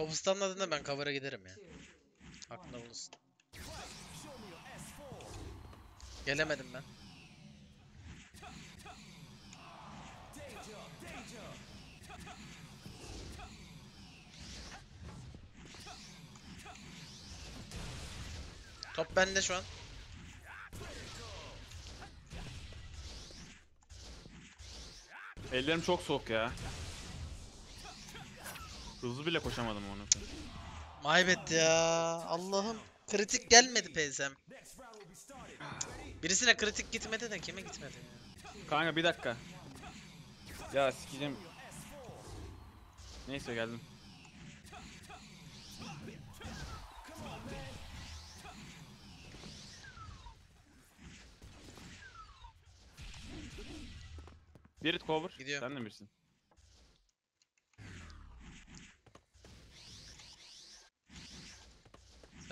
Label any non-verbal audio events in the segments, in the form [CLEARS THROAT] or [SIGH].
Topu stunladığında ben cover'a giderim ya. Aklında bulunsun. Gelemedim ben. Top bende şu an. Ellerim çok soğuk ya. Hızlı bile koşamadım onu. Maybet ya. Allah'ım. Kritik gelmedi PSM. Birisine kritik gitmedi de kime gitmedi? Kanka bir dakika. Ya sikeceğim. Neyse geldim. Birit cover. Gidiyorum. Sen de misin?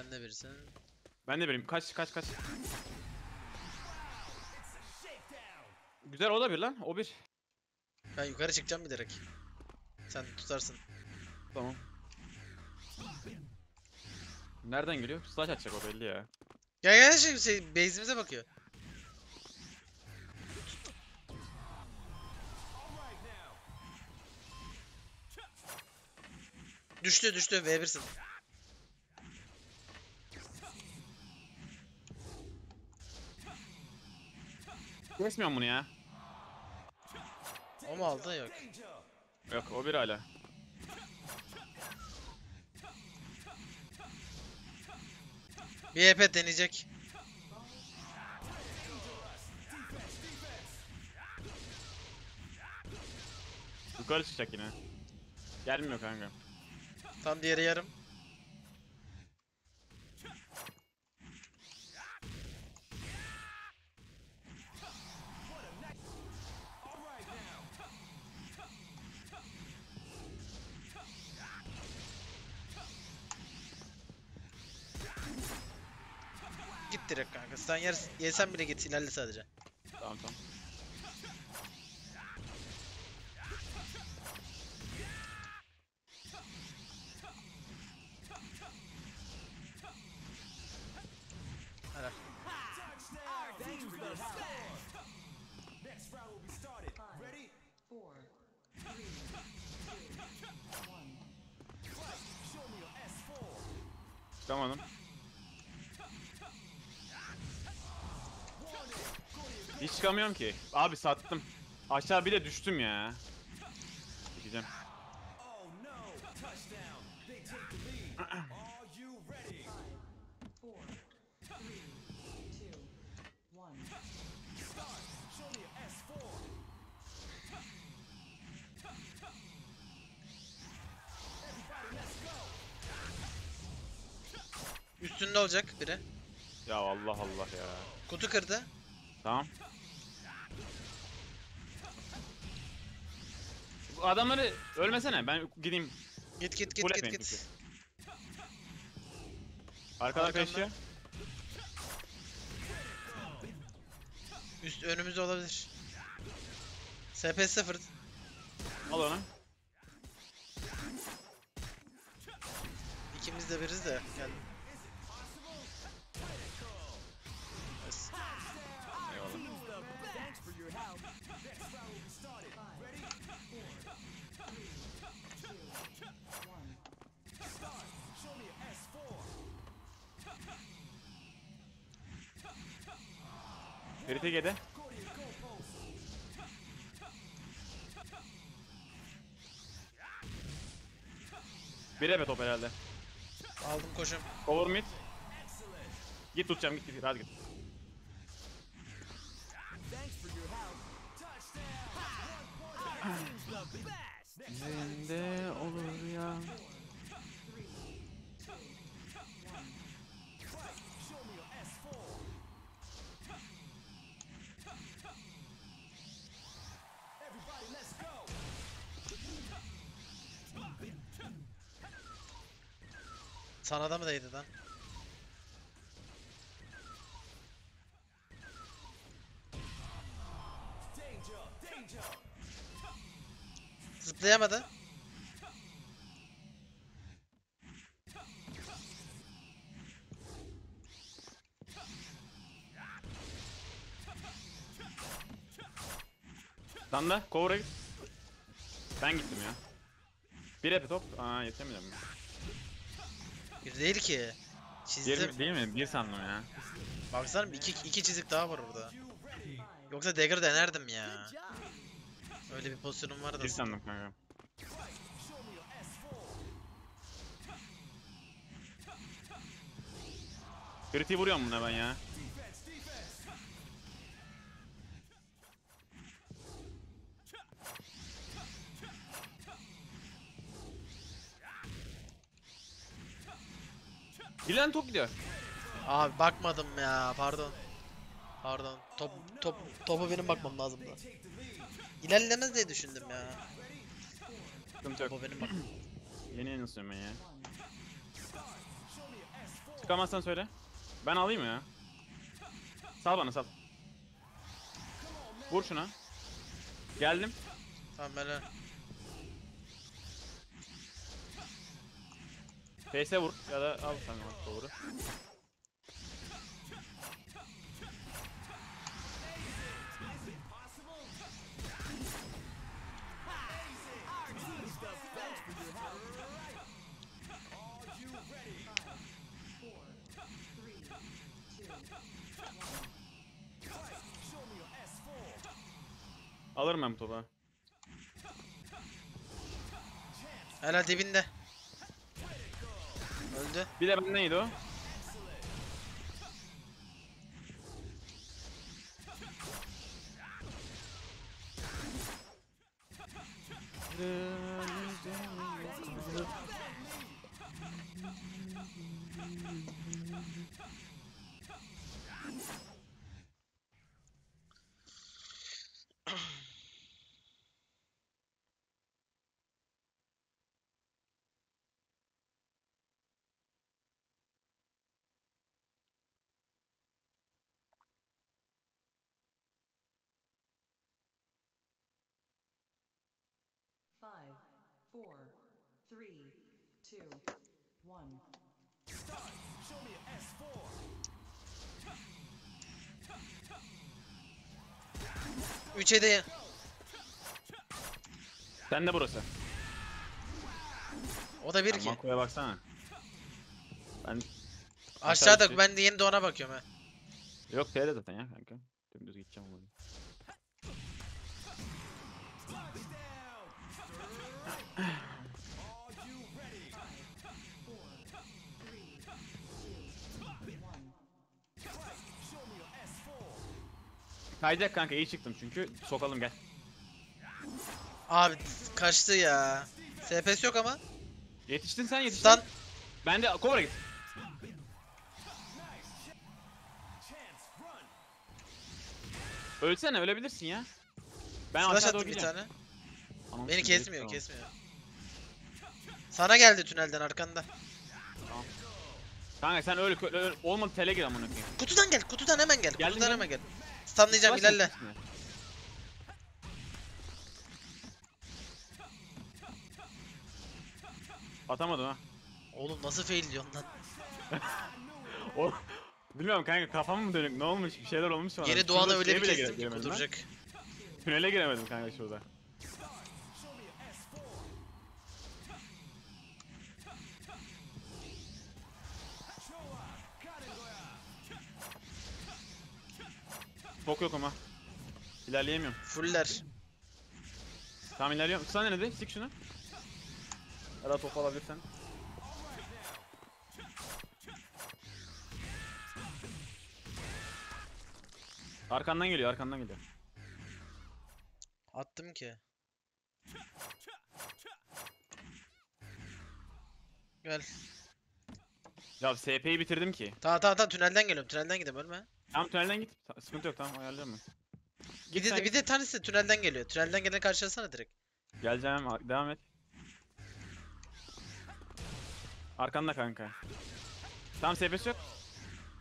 Sen de birisin. Ben de biriyim. Kaç kaç kaç. Güzel o da bir lan. O bir. Ben yukarı çıkacağım bir direkt. Sen tutarsın. Tamam. Nereden geliyor? Slash atacak o belli ya. Gel gel şey, şey base'imize bakıyor. Düştü düştü V1'sin. Kesmiyorum bunu ya. O mu aldı yok. Yok o bir hala. Bir EP deneyecek. Yukarı çıkacak yine. Gelmiyor kanka. Tam diğeri yarım. Git direkt kanka. Sen yer, yesen bile git ilerle sadece. Tamam tamam. Helal. Four, three, Hiç çıkamıyorum ki. Abi sattım. Aşağı bile düştüm ya. One. Üstünde olacak biri. Ya Allah Allah ya. Kutu kırdı. Tamam. Adamları ölmesene. Ben gideyim. Git git git Full git etmeyin git. Arkadan Arkamda. peşiyor. Üst önümüzde olabilir. SP 0. Al onu. İkimiz de biriz de. Gel. Ferit Ege'de. Bir evet top herhalde. Aldım koşum. Over mid. Git tutacağım git git hadi git. Nerede olur ya? Sana da mı değdi lan? Zıplayamadı. Sen de kovura git. Ben gittim ya. Bir epi top. Aa yetemeyeceğim. Bir değil ki. Çizdim. Bir, değil mi? Bir sandım ya. Baksana iki, iki çizik daha var orada. Yoksa dagger denerdim ya. Öyle bir pozisyonum var da. Bir sandım kanka. Kriti vuruyorum buna ben ya. Gilen top gidiyor. Abi bakmadım ya pardon. Pardon. Top top topu benim bakmam lazımdı. İlerlemez diye düşündüm ya. Sıkıntı yok. Topu benim bakmam. Yeni yeni ısıyorum ben ya. Çıkamazsan söyle. Ben alayım ya. Sal bana sal. Vur şuna. Geldim. Tamam ben PS vur ya da al sen bak doğru. Alırım ben bu topu. Hala dibinde. Öldü. Bir de benden yedi o. five, four, three, two, one. Üçe de Sen de burası. o da bir Sen ki. Mako'ya baksana. Ben Aşağıda ben de yeni doğana bakıyorum ha. yok TR zaten ya kanka. Dümdüz gideceğim ama. Kayacak kanka iyi çıktım çünkü sokalım gel. Abi kaçtı ya. SPS yok ama. Yetiştin sen yetiştin. Stun. Ben de cover'a git. Ölsene ölebilirsin ya. Ben Flash aşağı doğru attım bir gideceğim. tane. Anam Beni şimdi kesmiyor tamam. kesmiyor. Sana geldi tünelden arkanda. Kanka sen öyle, öyle olmadı tele gir amına koyayım. Kutudan gel kutudan hemen gel. Geldim, kutudan geldim. hemen gel. Stunlayacağım Flash ilerle. Atamadım ha. Oğlum nasıl fail diyorsun lan. [LAUGHS] O Bilmiyorum kanka kafam mı dönük ne olmuş bir şeyler olmuş bana. Yeni doğana Şurada öyle şeye bir bile kestim ki giremedim lan. kuduracak. Tünele giremedim kanka şurada. Çok yok ama. İlerleyemiyorum. Fuller. Tamam ilerliyorum. Sana ne dedi? Sik şunu. Ya da top alabilirsen. Arkandan geliyor, arkandan geliyor. Attım ki. Gel. Ya SP'yi bitirdim ki. Tamam tamam tamam tünelden geliyorum. Tünelden gidelim ölme. Tamam tünelden git. Ta- Sıkıntı yok tamam ayarlıyorum ben. Bir Git de, sen bir de tanesi tünelden geliyor. Tünelden geleni karşılasana direkt. Geleceğim a- devam et. Arkanda kanka. Tamam SP'si yok.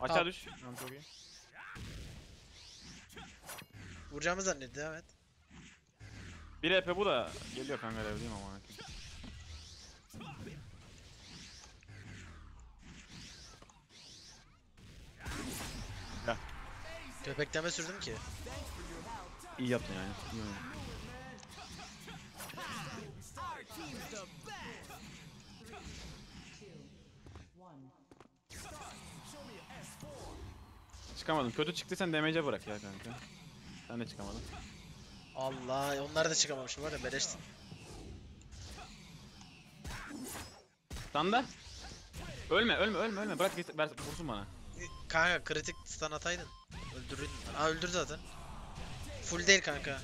Aşağı Tamam. düş. Tamam çok iyi. Vuracağımı zannetti devam et. Bir EP bu da geliyor kanka değil mi ama? Köpekleme sürdüm ki. İyi yaptın yani. İyi oynadın. Çıkamadım. Kötü çıktıysan damage'e bırak ya kanka. Sen de çıkamadın. Allah onlar da çıkamamışım var ya beleştin. Sen de. Ölme, ölme, ölme, ölme. Bırak git, ver, vursun bana. Kanka kritik stun ataydın. Öldürürdün. Aa öldürdü zaten. Full değil kanka.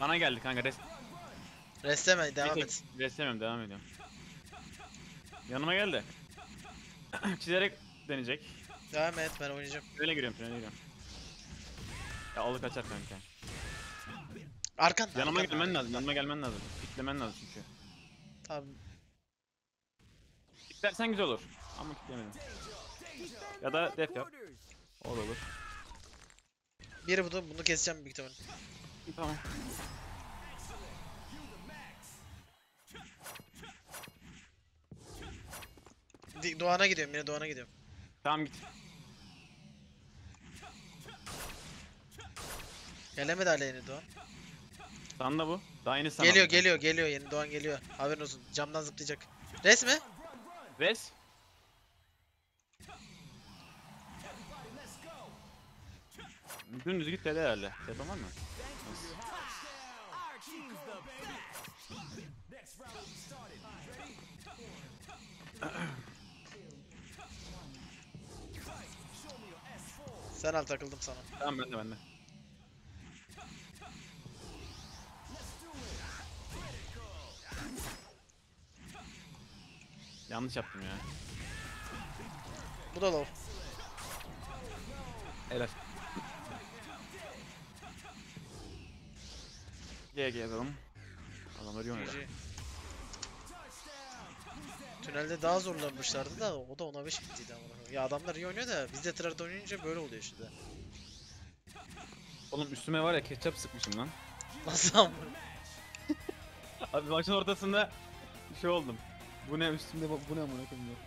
Bana geldi kanka. Rest, Restleme devam et. Restlemiyorum, devam ediyorum. Yanıma geldi. [CLEARS THROAT] Çizerek deneyecek. Devam et ben oynayacağım. Öyle giriyorum, öyle giriyorum. Ya alı kaçar kanka. Arkan. Yanıma arkan, gelmen arkan. lazım, yanıma gelmen lazım. Kitlemen lazım çünkü. Tamam. Kitlersen güzel olur. Ama kitlemedim. Ya da def yap. O da olur. Biri bunu, bunu keseceğim büyük ihtimal. Tamam. Di- Doğan'a gidiyorum yine Doğan'a gidiyorum. Tamam git. Gelemedi hala yeni Doğan. Sana da bu. Daha yeni sana. Geliyor geliyor geliyor yeni Doğan geliyor. Haberin olsun camdan zıplayacak. Res mi? Res. Dümdüz git dedi herhalde. Yapamam var mı? Sen al takıldım sana. Tamam ben de ben de. Yanlış yaptım ya. Bu da low. Helal. GG yazalım. Adam arıyor öyle. GG. Tünelde daha zorlanmışlardı da o da ona 5 bittiydi ama. Ya adamlar iyi oynuyor da biz de tryhard oynayınca böyle oluyor işte. Oğlum üstüme var ya ketçap sıkmışım lan. Nasıl ama? Abi maçın ortasında şey oldum. Bu ne üstümde bu ne amına koyayım ya.